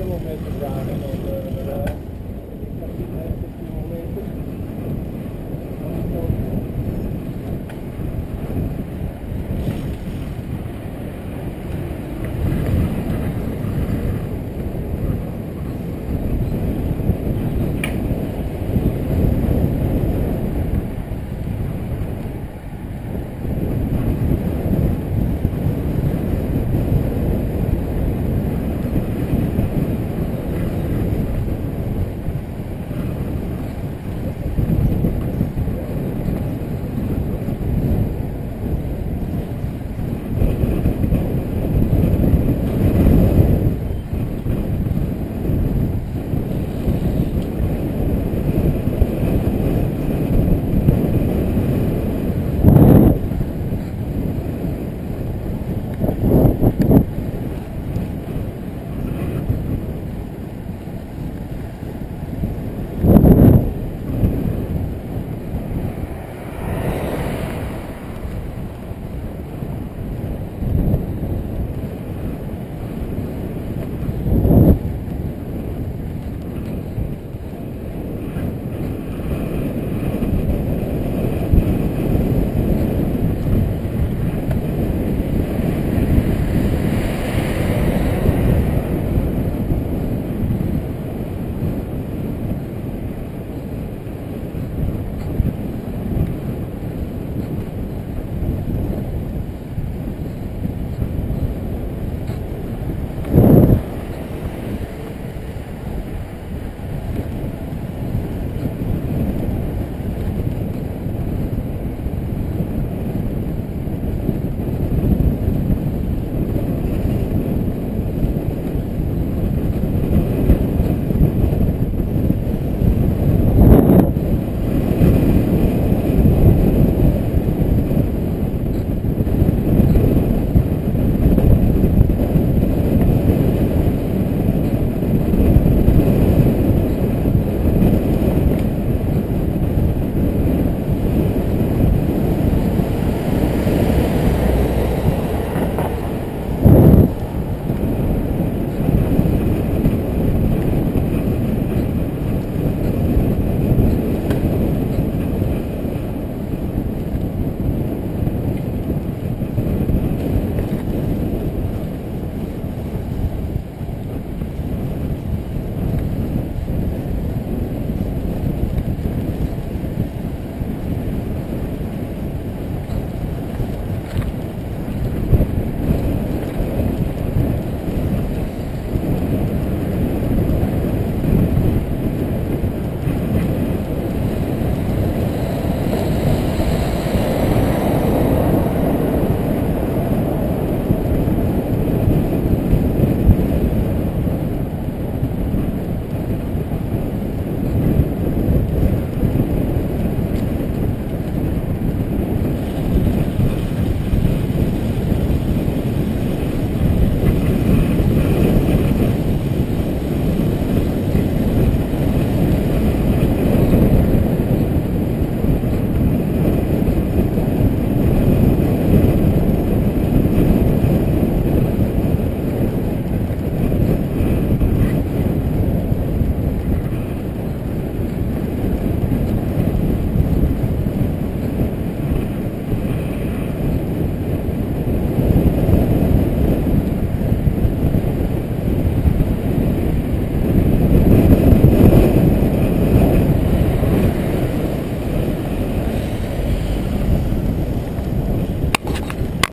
kilometer drive.